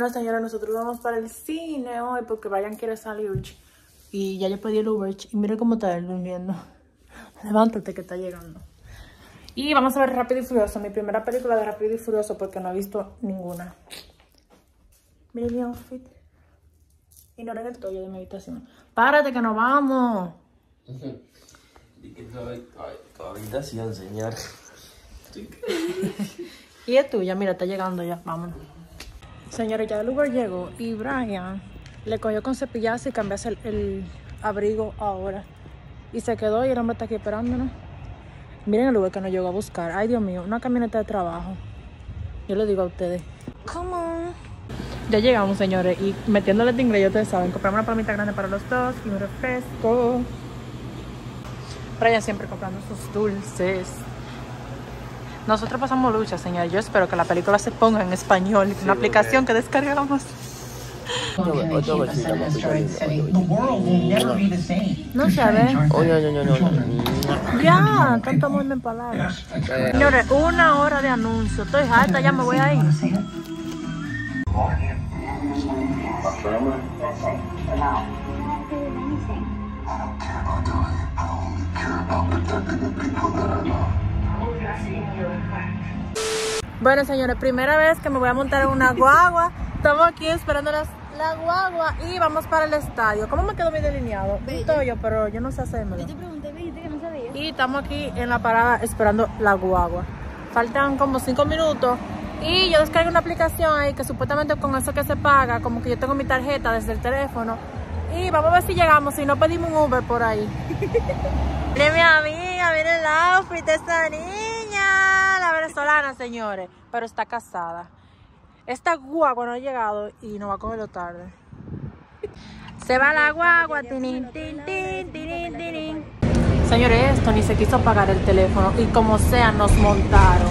Bueno, señora, nosotros vamos para el cine hoy porque vayan quiere salir. Y ya yo pedí el Uber. Y mire cómo está él durmiendo. Levántate que está llegando. Y vamos a ver Rápido y Furioso. Mi primera película de Rápido y Furioso porque no he visto ninguna. Mire mi outfit. Ignoren el toyo de mi habitación. Párate que nos vamos. Habitación, señor. Y es tuya, mira, está llegando ya, vámonos. Señores, ya el Uber llegó y Brian le cogió con cepillazo y cambiase el, abrigo ahora. Y se quedó y el hombre está aquí esperándonos. Miren el Uber que nos llegó a buscar. Ay, Dios mío, una camioneta de trabajo. Yo le digo a ustedes. Come on. Ya llegamos, señores, y metiéndole de inglés, ustedes saben, compramos una palmita grande para los dos y un refresco. Brian siempre comprando sus dulces. Nosotros pasamos lucha, señor. Yo espero que la película se ponga en español. una aplicación que descargamos. The the. No sabe. Oye, no, no, no, no. Ya, tanto amor en palabras. Señores, una hora de anuncio. Estoy harta, ya me voy a ir. Bueno, señores, primera vez que me voy a montar en una guagua. Estamos aquí esperando las- la guagua y vamos para el estadio. ¿Cómo me quedó mi delineado? Un pero yo no sé hacérmelo. Te pregunté, viste que no sabía. Y estamos aquí en la parada esperando la guagua. Faltan como cinco minutos. Y yo descargué una aplicación ahí que supuestamente con eso que se paga, como que yo tengo mi tarjeta desde el teléfono. Y vamos a ver si llegamos, si no pedimos un Uber por ahí. Mire mi amiga, mire el outfit de esta niña. La venezolana, señores. Pero está casada. Esta guagua no ha llegado y nos va a cogerlo tarde. Se va la guagua. Tinin, tin, tin, tinin. Señores, esto ni se quiso pagar el teléfono y como sea nos montaron.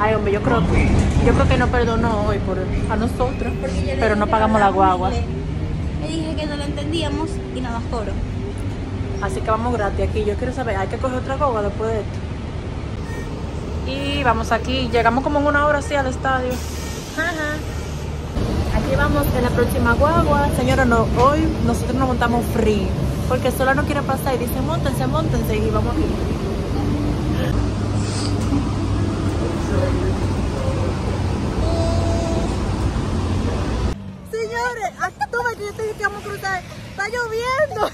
Ay, hombre, yo creo que yo creo que no perdonó hoy por a nosotros, pero no pagamos la guagua. Le dije que no lo entendíamos y no nos cobró. Así que vamos gratis aquí. Yo quiero saber, hay que coger otra guagua después de esto. Y vamos aquí, llegamos como en una hora así al estadio. Ajá. Aquí vamos en la próxima guagua. Señora, no, hoy nosotros nos montamos free. Porque sola no quiere pasar y dice, montense, montense y vamos aquí. Señores, aquí tuve que yo te dije que vamos a cruzar. Está lloviendo.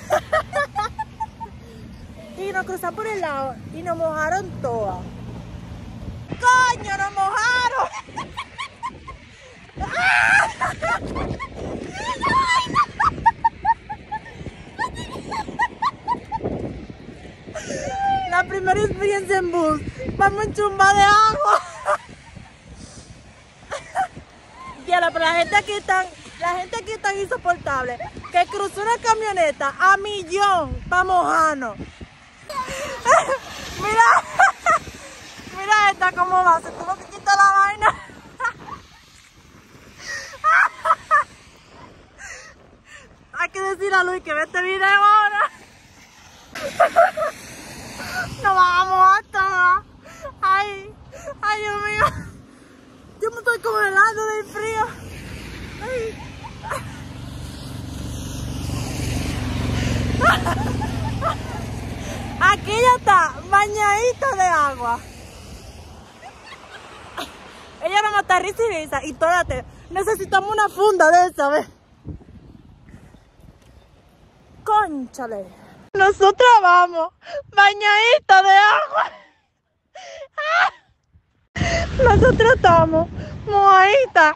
y nos cruzamos por el lado y nos mojaron todas. ¡Coño, nos mojaron! La primera experiencia en bus. Vamos en chumba de agua. Diablo, pero la gente aquí tan, la gente aquí tan insoportable que cruzó una camioneta a millón para mojarnos. mira, mira esta cómo va, se tuvo que quitar la vaina. Hay que decirle a Luis que ve este video ahora. Nos vamos a todas. Ay, ay, Dios mío. Yo me estoy congelando del frío. Aquí ya está, bañadita de agua. Ella va a matar risa y tódate, necesitamos una funda de esa, ¿ves? Conchale. Nosotras vamos, bañadita de agua. Nosotros estamos mojaditas.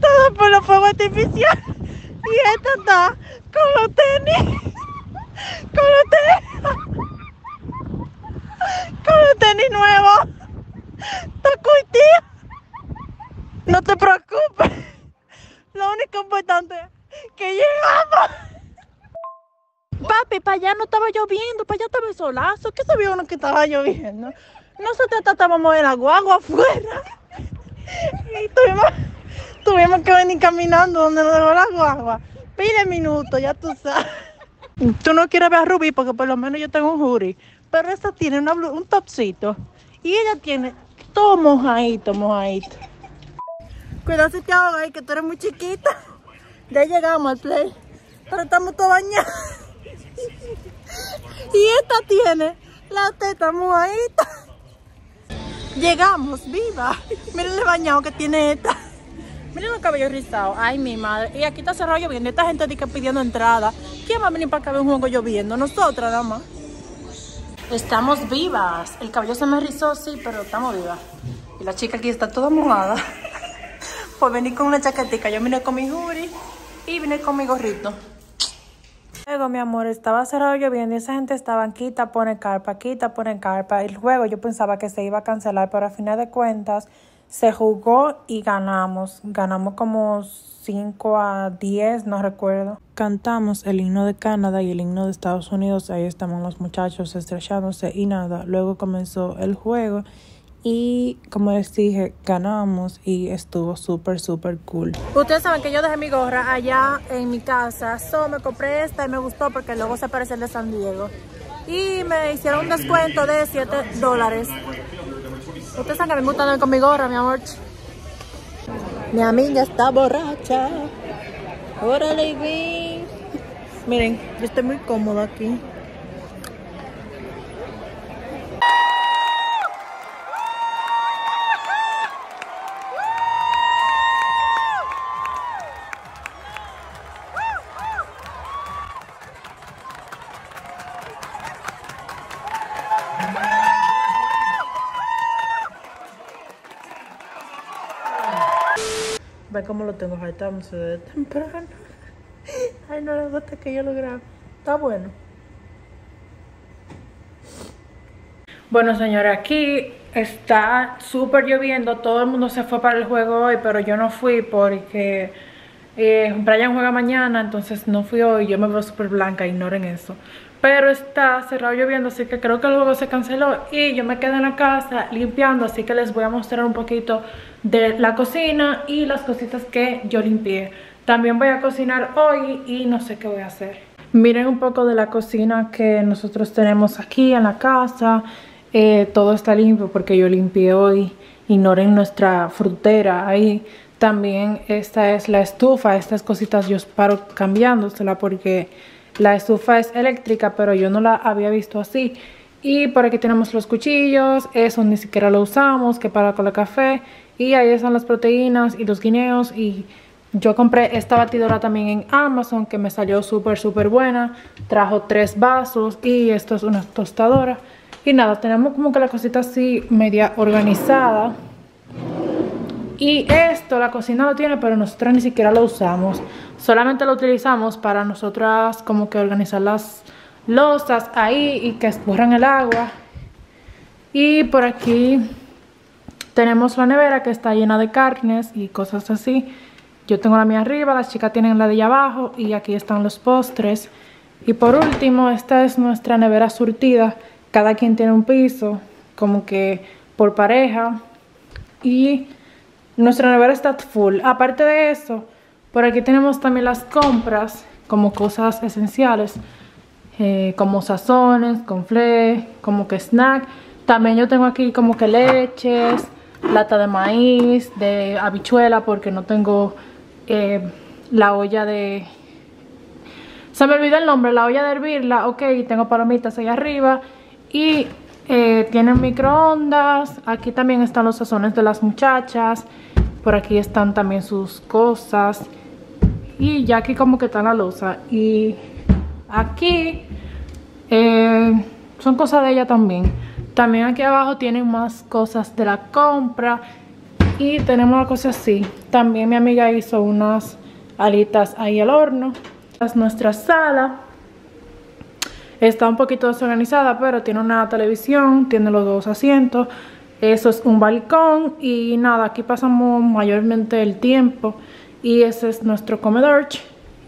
Todo por los fuegos artificiales. Y esta está con los tenis. Con los tenis. Con los tenis nuevos. Curtida. No te preocupes. Lo único importante es que llegamos. Papi, para allá no estaba lloviendo, para allá estaba el solazo. ¿Qué sabía uno que estaba lloviendo? Nosotros estábamos en la guagua afuera. Y tuvimos, tuvimos que venir caminando donde nos dejó la guagua. Pide minutos, ya tú sabes. Tú no quieres ver a Rubí porque por lo menos yo tengo un jury. Pero esta tiene un topcito. Y ella tiene todo mojadito, mojadito. Cuidado si te ahogas, que tú eres muy chiquita. Ya llegamos al play. Pero estamos todos bañados. Y esta tiene la teta mojadita. Llegamos, viva. Miren el bañado que tiene esta. Miren los cabellos rizados. Ay, mi madre. Y aquí está cerrado lloviendo. Esta gente que pidiendo entrada. ¿Quién va a venir para acá ver un juego lloviendo? Nosotras nada más. Estamos vivas. El cabello se me rizó, sí, pero estamos vivas. Y la chica aquí está toda mojada. Pues venir con una chaquetica. Yo vine con mi hoodie y vine con mi gorrito. Luego, mi amor, estaba cerrado lloviendo y esa gente estaba quita, pone carpa, quita, pone carpa. El juego yo pensaba que se iba a cancelar, pero al final de cuentas se jugó y ganamos. Ganamos como 5 a 10, no recuerdo. Cantamos el himno de Canadá y el himno de Estados Unidos. Ahí estaban los muchachos estrechándose y nada. Luego comenzó el juego y como les dije, ganamos y estuvo súper, súper cool. Ustedes saben que yo dejé mi gorra allá en mi casa. So me compré esta y me gustó porque luego se parece al de San Diego. Y me hicieron un descuento de 7 dólares. Ustedes saben que me gusta andar con mi gorra, mi amor. Mi amiga está borracha. Órale, vi. Miren, yo estoy muy cómoda aquí. Ve cómo lo tengo saltándose de temprano. Ay, no le gusta que yo lo grabe. Está bueno. Bueno, señora, aquí está súper lloviendo. Todo el mundo se fue para el juego hoy, pero yo no fui porque eh, Brian juega mañana, entonces no fui hoy. Yo me veo súper blanca, ignoren eso. Pero está cerrado lloviendo, así que creo que el juego se canceló. Y yo me quedé en la casa limpiando, así que les voy a mostrar un poquito de la cocina y las cositas que yo limpié. También voy a cocinar hoy y no sé qué voy a hacer. Miren un poco de la cocina que nosotros tenemos aquí en la casa. Eh, todo está limpio porque yo limpié hoy. Ignoren nuestra frutera ahí. También esta es la estufa. Estas cositas yo paro cambiándosela porque la estufa es eléctrica, pero yo no la había visto así. Y por aquí tenemos los cuchillos. Eso ni siquiera lo usamos, que para con el café. Y ahí están las proteínas y los guineos y yo compré esta batidora también en Amazon que me salió súper, súper buena. Trajo tres vasos y esto es una tostadora. Y nada, tenemos como que la cosita así media organizada. Y esto, la cocina lo tiene, pero nosotros ni siquiera lo usamos. Solamente lo utilizamos para nosotras como que organizar las losas ahí y que escurran el agua. Y por aquí tenemos la nevera que está llena de carnes y cosas así. Yo tengo la mía arriba, las chicas tienen la de allá abajo y aquí están los postres. Y por último, esta es nuestra nevera surtida. Cada quien tiene un piso, como que por pareja. Y nuestra nevera está full. Aparte de eso, por aquí tenemos también las compras, como cosas esenciales. Eh, como sazones, conflé, como que snack. También yo tengo aquí como que leches, lata de maíz, de habichuela, porque no tengo eh, la olla de... Se me olvidó el nombre, la olla de hervirla, ok, tengo palomitas ahí arriba y eh, tienen microondas, aquí también están los sazones de las muchachas, por aquí están también sus cosas y ya aquí como que está la losa y aquí eh, son cosas de ella también. También aquí abajo tienen más cosas de la compra y tenemos una cosa así. También mi amiga hizo unas alitas ahí al horno. Esta es nuestra sala. Está un poquito desorganizada, pero tiene una televisión, tiene los dos asientos. Eso es un balcón y nada, aquí pasamos mayormente el tiempo. Y ese es nuestro comedor.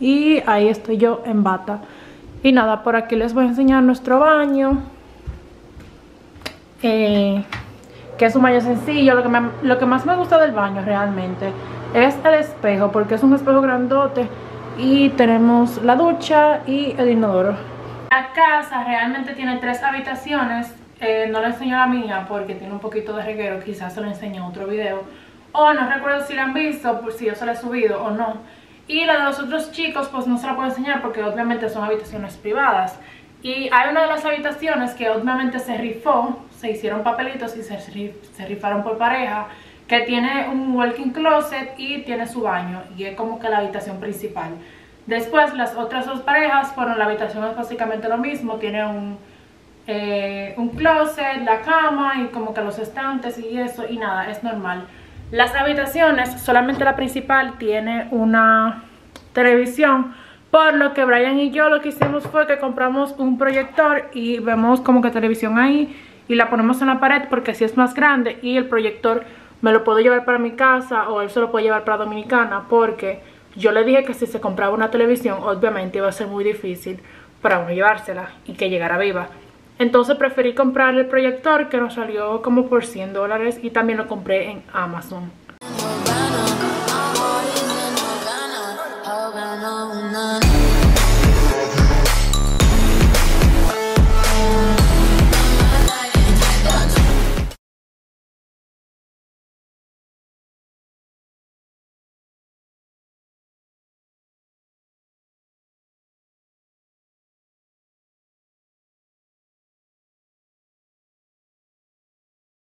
Y ahí estoy yo en bata. Y nada, por aquí les voy a enseñar nuestro baño. Eh, que es un baño sencillo. Lo que, lo que más me gusta del baño realmente es el espejo, porque es un espejo grandote y tenemos la ducha y el inodoro. La casa realmente tiene tres habitaciones eh, no le enseño la mía porque tiene un poquito de reguero, quizás se lo enseño en otro video. O no recuerdo si la han visto, si yo se la he subido o no. Y la de los otros chicos pues no se la puedo enseñar porque obviamente son habitaciones privadas. Y hay una de las habitaciones que obviamente se rifó, se hicieron papelitos y se, se rifaron por pareja, que tiene un walking closet y tiene su baño y es como que la habitación principal. Después las otras dos parejas, bueno la habitación es básicamente lo mismo, tiene un, eh, un closet, la cama y como que los estantes y eso y nada, es normal. Las habitaciones, solamente la principal tiene una televisión, por lo que Brian y yo lo que hicimos fue que compramos un proyector y vemos como que televisión ahí y la ponemos en la pared porque así es más grande y el proyector me lo puedo llevar para mi casa o él se lo puede llevar para Dominicana porque yo le dije que si se compraba una televisión obviamente iba a ser muy difícil para uno llevársela y que llegara viva. Entonces preferí comprar el proyector que nos salió como por 100 dólares y también lo compré en Amazon.